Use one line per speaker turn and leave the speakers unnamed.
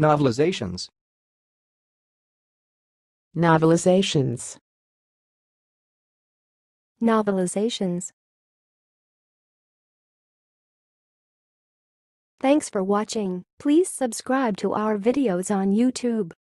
Novelizations.
Novelizations.
Novelizations. Thanks for watching. Please subscribe to our videos on YouTube.